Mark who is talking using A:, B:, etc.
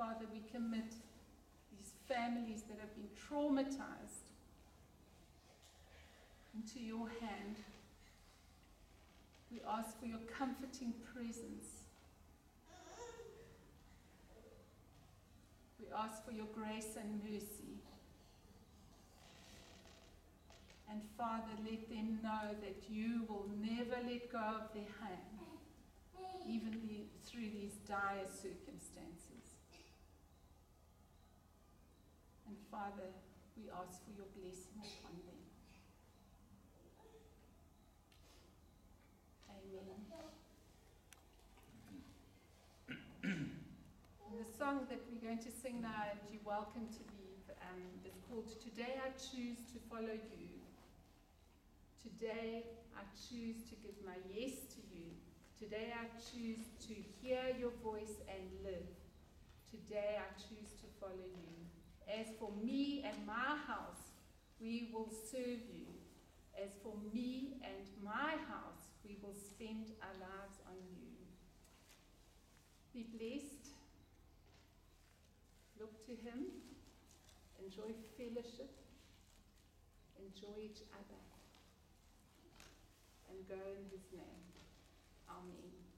A: Father, we commit these families that have been traumatized into your hand. We ask for your comforting presence. We ask for your grace and mercy. And Father, let them know that you will never let go of their hand, even the, through these dire circumstances. And Father, we ask for your blessing upon them. Amen. the song that we're going to sing now, and you're welcome to leave, um, is called Today I Choose to Follow You. Today I choose to give my yes to you. Today I choose to hear your voice and live. Today I choose to follow you. As for me and my house, we will serve you. As for me and my house, we will spend our lives on you. Be blessed. Look to Him. Enjoy fellowship. Enjoy each other. And go in His name. Amen.